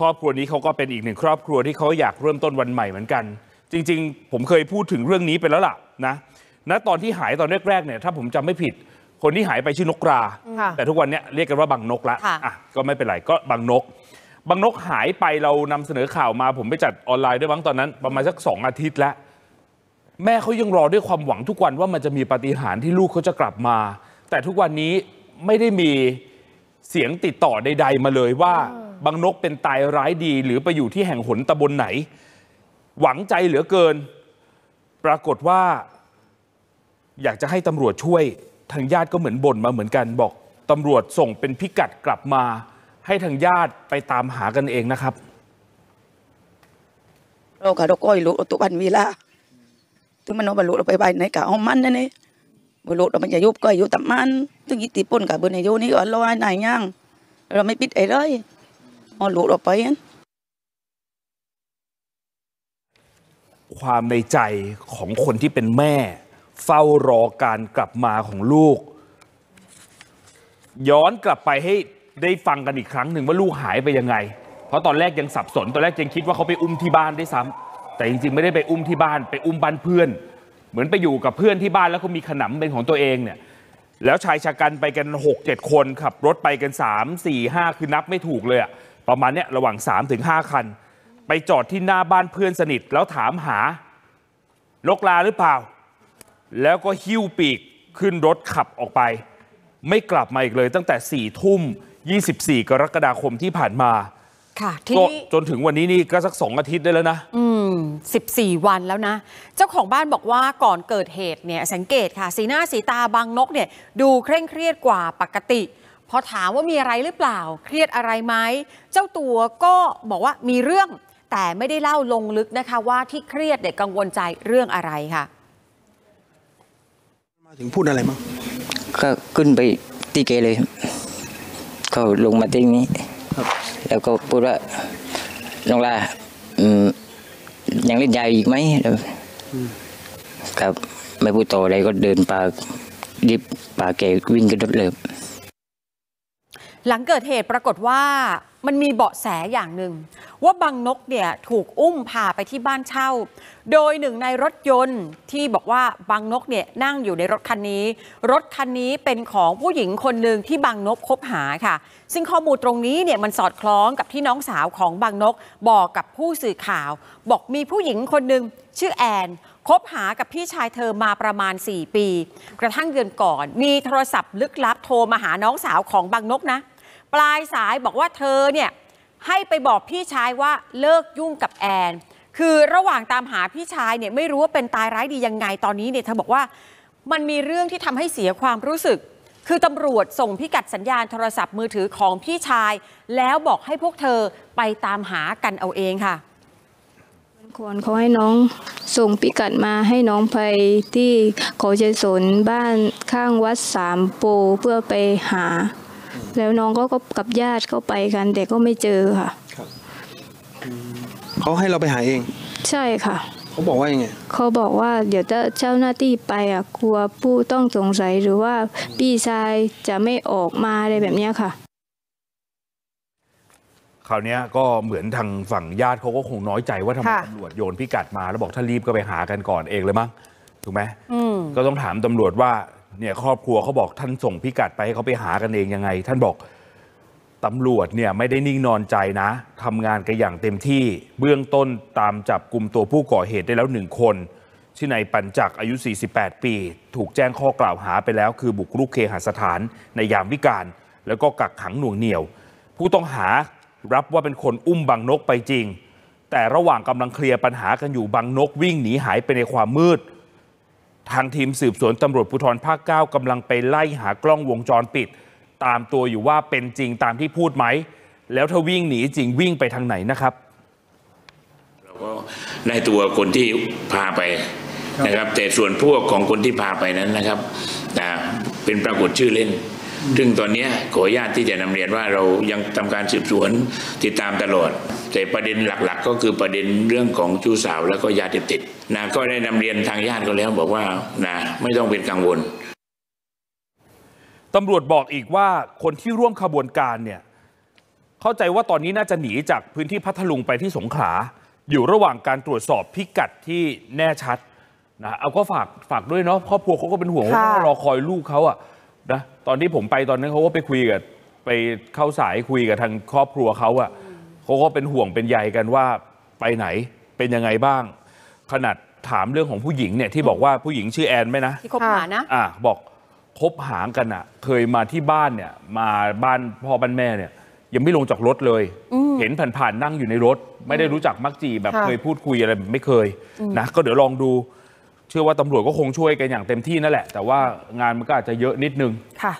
ครอบครัวนี้เขาก็เป็นอีกหนึ่งครอบครัวที่เขาอยากเริ่มต้นวันใหม่เหมือนกัน จริง ๆ ผมเคยพูดถึงเรื่องนี้ไปแล้วล่ะนะณตอนที่หายตอนแรกๆเนี่ยถ้าผมจำไม่ผิด คนที่หายไปชื่อนกรา ค่ะแต่ทุกวันเนี้ยเรียกกันว่าบังนกละค่ะอะก็ไม่เป็นไรก็บังนกบังนกหายไปเรานำเสนอข่าวมาผมไปจัดออนไลน์ด้วยมั้งตอนนั้น ประมาณสักสองอาทิตย์แล้ว แม่เขายังรอด้วยความหวังทุกวันว่ามันจะมีปาฏิหาริย์ที่ลูกเขาจะกลับมา แต่ทุกวันนี้ไม่ได้มีเสียงติดต่อใด ๆ มาเลยว่า บางนกเป็นตายร้ายดี หรือไปอยู่ที่แห่งหนตำบลไหน หวังใจเหลือเกิน ปรากฏว่า อยากจะให้ตำรวจช่วยทางญาติก็เหมือนบ่นมาเหมือนกันบอกตำรวจส่งเป็นพิกัดกลับมา ให้ทางญาติไปตามหากันเองนะครับเราก็เราก้อยลูกตุบันเวลาถึงมันเอาบรรลุเราไปใบไหนกะเอามันนั่นนี่บรรลุเรามันจะยุบก้อยอยู่ตับมันถึงยิติปนกับเบอร์ในโยนี่ก็ลอยนายย่างเราไม่ปิดไอ้เลย เอาลูกเราไปอันความในใจของคนที่เป็นแม่ เฝ้ารอการกลับมาของลูก ย้อนกลับไปให้ได้ฟังกันอีกครั้งหนึ่งว่าลูกหายไปยังไง เพราะตอนแรกยังสับสน ตอนแรกยังคิดว่าเขาไปอุ้มที่บ้านได้ซ้ำแต่จริงๆ ไม่ได้ไปอุ้มที่บ้าน ไปอุ้มบ้านเพื่อน เหมือนไปอยู่กับเพื่อนที่บ้านแล้วก็มีขนำเป็นของตัวเองเนี่ยแล้วชายชะกันไปกัน6 7คนขับรถไปกัน 3 4 5 คือนับไม่ถูกเลยอะ ประมาณเนี้ยระหว่าง3ถึง5คัน ไปจอดที่หน้าบ้านเพื่อนสนิทแล้วถามหา ลกลาหรือเปล่า แล้วก็หิ้วปีกขึ้นรถขับออกไป ไม่กลับมาอีกเลยตั้งแต่4ี่ทุ่ม 24 กรกฎาคมที่ผ่านมาค่ะทีก็นี้จนถึงวันนี้นี่ก็สักสองอาทิตย์ได้แล้วนะ อืม14วันแล้วนะ เจ้าของบ้านบอกว่าก่อนเกิดเหตุเนี่ยสังเกตค่ะ สีหน้าสีตาบางนกเนี่ยดูเคร่งเครียดกว่าปกติ พอถามว่ามีอะไรหรือเปล่า เครียดอะไรไหมเจ้าตัวก็บอกว่ามีเรื่อง แต่ไม่ได้เล่าลงลึกนะคะว่าที่เครียดเนี่ยกังวลใจเรื่องอะไรค่ะมาถึงพูดอะไรมั้งก็ขึ้นไปตีเกเลยครับเขาลงมาที่นี้แล้วก็พูดว่าน้องลาอืมยังเล่นยาอีกไหมแล้วครับไม่พูดต่ออะไรก็เดินปาดิบปาแกวิ่งขึ้นรถเลย หลังเกิดเหตุปรากฏว่ามันมีเบาะแสอย่างหนึ่ง ว่าบังนกเนี่ยถูกอุ้มพาไปที่บ้านเช่า โดยหนึ่งในรถยนต์ที่บอกว่าบังนกเนี่ยนั่งอยู่ในรถคันนี้ รถคันนี้เป็นของผู้หญิงคนหนึ่งที่บังนกคบหาค่ะ ซึ่งข้อมูลตรงนี้เนี่ยมันสอดคล้องกับที่น้องสาวของบังนกบอกกับผู้สื่อข่าว บอกมีผู้หญิงคนหนึ่งชื่อแอนคบหากับพี่ชายเธอมาประมาณ 4 ปี กระทั่งเดือนก่อน มีโทรศัพท์ลึกลับโทรมาหาน้องสาวของบังนกนะ ปลายสายบอกว่าเธอเนี่ยให้ไปบอกพี่ชายว่าเลิกยุ่งกับแอน คือระหว่างตามหาพี่ชายเนี่ยไม่รู้ว่าเป็นตายร้ายดียังไงตอนนี้เนี่ยเธอบอกว่ามันมีเรื่องที่ทำให้เสียความรู้สึก คือตำรวจส่งพิกัดสัญญาณโทรศัพท์มือถือของพี่ชาย แล้วบอกให้พวกเธอไปตามหากันเอาเองค่ะควรเขาให้น้องส่งพิกัดมาให้น้องไปที่เขาใจสนบ้านข้างวัดสามโปเพื่อไปหา แล้วน้องก็กับญาติเข้าไปกัน แต่ก็ไม่เจอค่ะเขาให้เราไปหาเอง ใช่ค่ะเขาบอกว่ายังไงเขาบอกว่าเดี๋ยวถ้าเจ้าหน้าที่ไปอะกลัวผู้ต้องสงสัยหรือว่าพี่ชายจะไม่ออกมาอะไรแบบเนี้ยค่ะคราวเนี้ยก็เหมือนทางฝั่งญาติเขาก็คงน้อยใจว่าทำไมค่ะตำรวจโยนพิกัดมา แล้วบอกถ้ารีบก็ไปหากันก่อนเองเลยมั้งถูกไหมอืมก็ต้องถามตำรวจว่า เนี่ยครอบครัวเขาบอกท่านส่งพิกัดไปให้เขาไปหากันเองยังไง ท่านบอกตำรวจเนี่ยไม่ได้นิ่งนอนใจนะทำงานกันอย่างเต็มที่เบื้องต้นตามจับกลุ่มตัวผู้ก่อเหตุได้แล้วหนึ่งคนชื่อนายปัญจักรอายุ 48 ปี ถูกแจ้งข้อกล่าวหาไปแล้ว คือบุกรุกเคหสถานในยามวิกาลแล้วก็กักขังหน่วงเหนี่ยว ผู้ต้องหารับว่าเป็นคนอุ้มบังนกไปจริง แต่ระหว่างกำลังเคลียร์ปัญหากันอยู่บังนกวิ่งหนีหายไปในความมืด ทางทีมสืบสวนตำรวจภูธรภาค9กำลังไปไล่หากล้องวงจรปิด ตามตัวอยู่ว่าเป็นจริงตามที่พูดไหม แล้วถ้าวิ่งหนีจริงวิ่งไปทางไหนนะครับ เราก็ได้ตัวคนที่พาไปนะครับ แต่ส่วนพวกของคนที่พาไปนั้นนะครับนะเป็นปรากฏชื่อเล่น ซึ่งตอนเนี้ยขออนุญาตที่จะนำเรียนว่าเรายังทำการสืบสวนติดตามตลอด แต่ประเด็นหลักๆ ก็คือประเด็นเรื่องของชู้สาวแล้วก็ยาเสพติดนะก็ได้นำเรียนทางญาติก็แล้วบอกว่านะไม่ต้องเป็นกังวลตำรวจบอกอีกว่าคนที่ร่วมขบวนการเนี่ยเข้าใจว่าตอนนี้น่าจะหนีจากพื้นที่พัทลุงไปที่สงขลาอยู่ระหว่างการตรวจสอบพิกัดที่แน่ชัดนะเอาก็ฝากฝากด้วยเนาะครอบครัวเขาก็เป็นห่วงว่าค่ะเขารอคอยลูกเขาอะ นะตอนที่ผมไปตอนนั้นเขาก็ไปคุยกับไปเข้าสายคุยกับทางครอบครัวเขาอะเขาก็เป็นห่วงเป็นใยกันว่าไปไหนเป็นยังไงบ้าง ขนาดถามเรื่องของผู้หญิงเนี่ยที่บอกว่าผู้หญิงชื่อแอนไหมนะที่คบหานะ อะบอกคบหากันอะเคยมาที่บ้านเนี่ย มาบ้านพ่อบ้านแม่เนี่ย ยังไม่ลงจากรถเลย เห็นผ่านๆนั่งอยู่ในรถ ไม่ได้รู้จักมักจีแบบค่ะ เคยพูดคุยอะไรไม่เคยนะก็เดี๋ยวลองดูเชื่อว่าตำรวจก็คงช่วยกันอย่างเต็มที่นั่นแหละ แต่ว่างานมันก็อาจจะเยอะนิดนึงค่ะ